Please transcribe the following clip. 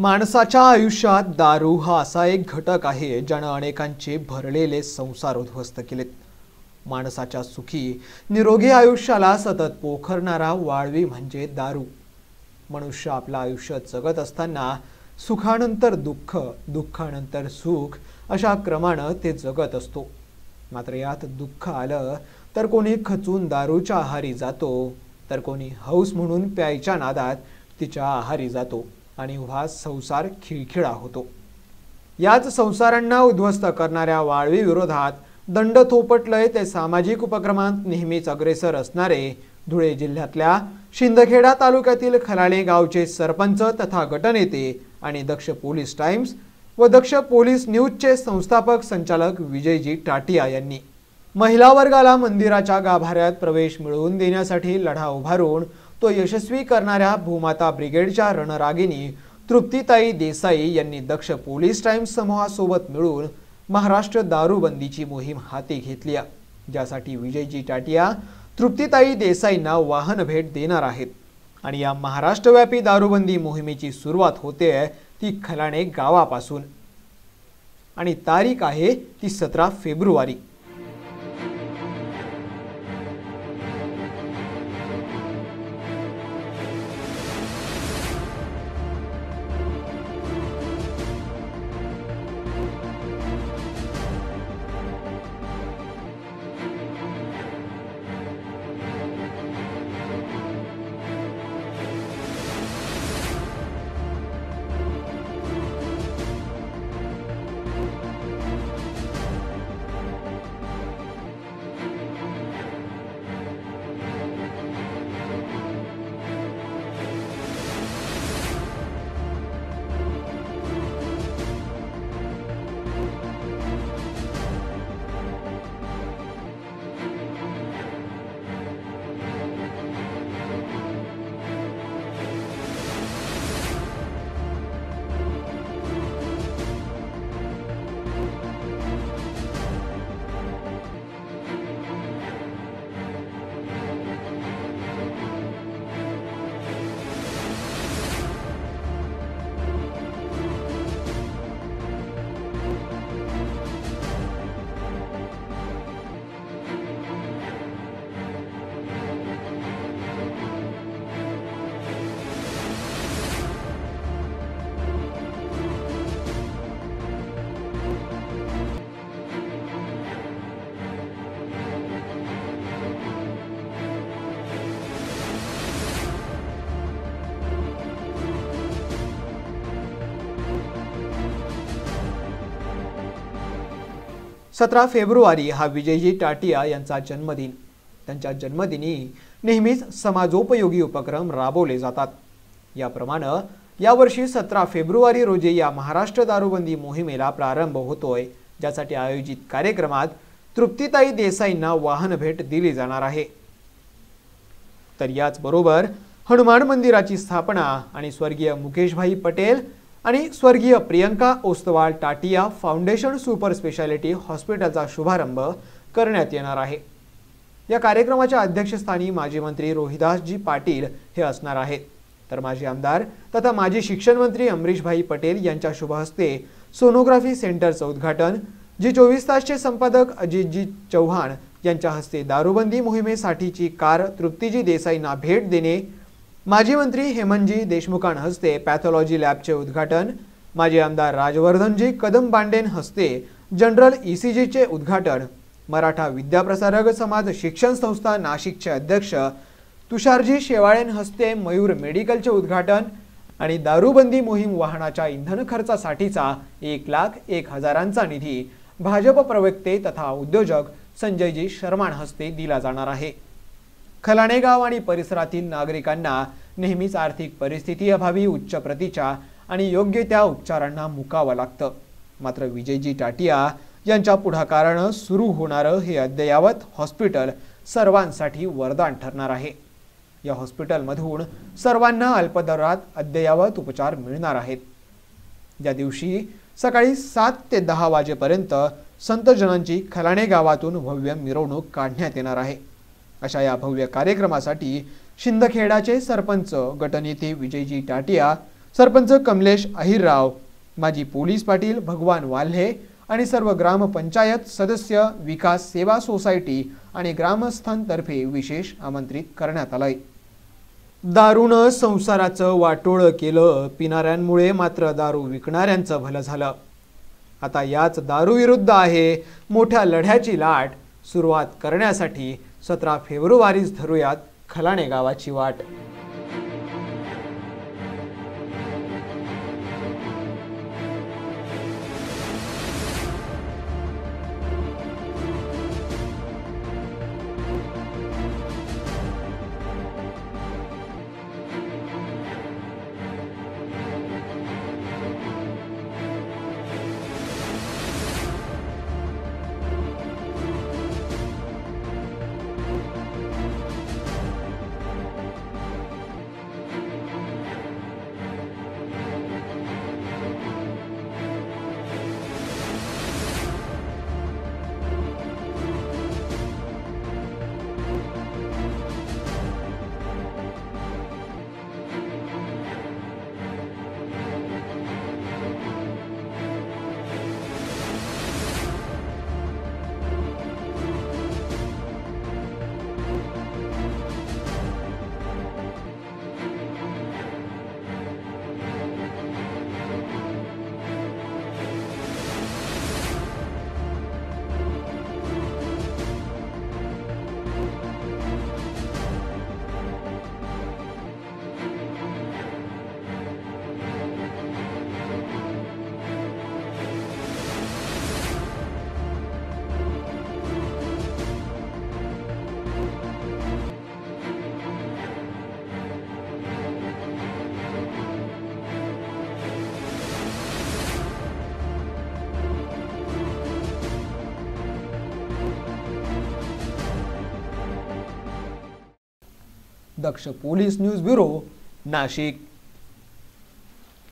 माणसाच्या आयुष्यात दारू हा असा एक घटक आहे ज्यानं अनेकांचे भरलेले संसार उद्ध्वस्त केलेत. माणसाच्या सुखी निरोगी आयुष्याला सतत पोखरणारा वाळवी म्हणजे दारू. मनुष्य आपलं आयुष्य जगत असताना सुखानंतर दुःख दुःखानंतर सुख अशा क्रमानं ते जगत असतो. मात्र यात दुःख आलं तर कोणी खचून दारूच्या आहारी जातो तर कोणी हौस म्हणून प्यायच्या नादात तिच्या आहारी जातो. आणि उभा संसार खिळखिळा होतो. याच संसारांना उद्ध्वस्त करणाऱ्या वाळवी विरोधात दंड थोपटलंय ते सामाजिक उपक्रमांत नेहमीच अग्रेसर असणारे धुळे जिल्ह्यातल्या शिंदखेडा तालुक्यातील खलाणे गावचे सरपंच तथा गटनेते आणि दक्ष पोलीस टाइम्स व दक्ष पोलीस न्यूजचे संस्थापक संचालक विजयजी टाटिया यांनी. महिला वर्गाला मंदिराच्या गाभाऱ्यात प्रवेश मिळवून देण्यासाठी लढा उभारून तो यशस्वी करणाऱ्या भूमाता ब्रिगेडच्या रणरागिनी तृप्तीताई देसाई यांनी दक्ष पोलीस टाइम्स समूहासोबत मिळून महाराष्ट्र दारूबंदीची मोहीम हाती घेतली आहे. ज्यासाठी विजयजी टाटिया तृप्तीताई देसाईंना वाहन भेट देणार आहेत. आणि या महाराष्ट्रव्यापी दारूबंदी मोहिमेची सुरुवात होते ती खलाणे गावापासून. आणि तारीख आहे ती सतरा फेब्रुवारी. सतरा फेब्रुवारी हा विजयजी टाटिया यांचा जन्मदिन. त्यांच्या जन्मदिनी नेहमीच समाजोपयोगी उपक्रम राबवले जातात. याप्रमाणे यावर्षी सतरा फेब्रुवारी रोजी या महाराष्ट्र दारूबंदी मोहिमेला प्रारंभ होतोय ज्यासाठी आयोजित कार्यक्रमात तृप्तीताई देसाईंना वाहन भेट दिली जाणार आहे. तर याचबरोबर हनुमान मंदिराची स्थापना आणि स्वर्गीय मुकेशभाई पटेल आणि स्वर्गीय Priyanka Ostwal Tatiya foundation super speciality हॉस्पिटलचा शुभारंभ करण्यात येणार आहे. या कार्यक्रमाच्या अध्यक्षस्थानी माजी मंत्री रोहिदासजी पाटील हे असणार आहेत. तर माजी आमदार तथा माजी शिक्षण मंत्री अमरीशभाई पटेल यांच्या शुभहस्ते सोनोग्राफी सेंटरचं उद्घाटन जी चोवीस तासचे संपादक अजितजी चव्हाण यांच्या हस्ते दारूबंदी मोहिमेसाठीची कार तृप्तीजी देसाईंना भेट देणे माजी मंत्री हेमंतजी देशमुखां हस्ते पॅथॉलॉजी लॅबचे उद्घाटन. माजी आमदार राजवर्धनजी कदम बांडेन हस्ते जनरल ईसीजीचे उद्घाटन. मराठा विद्याप्रसारक समाज शिक्षण संस्था नाशिकचे अध्यक्ष तुषारजी शेवाळेन हस्ते मयूर मेडिकलचे उद्घाटन आणि दारूबंदी मोहीम वाहनाच्या इंधन खर्चासाठीचा एक लाख एक हजारांचा निधी भाजप प्रवक्ते तथा उद्योजक संजयजी शर्मान हस्ते दिला जाणार आहे. खलाणेगाव आणि परिसरातील नागरिकांना नेहमीच आर्थिक परिस्थिती अभावी उच्च प्रतीच्या आणि योग्य त्या उपचारांना मुकावं लागतं. मात्र विजयजी टाटिया यांच्या पुढाकारानं सुरू होणारं हे अद्ययावत हॉस्पिटल सर्वांसाठी वरदान ठरणार आहे. या हॉस्पिटलमधून सर्वांना अल्पदरात अद्ययावत उपचार मिळणार आहेत. या दिवशी सकाळी सात ते दहा वाजेपर्यंत संतजनांची खलाणे गावातून भव्य मिरवणूक काढण्यात येणार आहे. अशा या भव्य कार्यक्रमासाठी शिंदखेडाचे सरपंच गटनेते विजयजी टाटिया सरपंच कमलेश अहिरराव माजी पोलीस पाटील भगवान वाल्हे आणि सर्व ग्रामपंचायत सदस्य विकास सेवा सोसायटी आणि ग्रामस्थांतर्फे विशेष आमंत्रित करण्यात आलंय. दारूनं संसाराचं वाटोळं केलं पिणाऱ्यांमुळे मात्र दारू विकणाऱ्यांचं भलं झालं. आता याच दारूविरुद्ध आहे मोठ्या लढ्याची लाट सुरुवात करण्यासाठी सतरा फेब्रुवारीच धरूयात खलाणे गावाची वाट. Daksh police news bureau Nashik.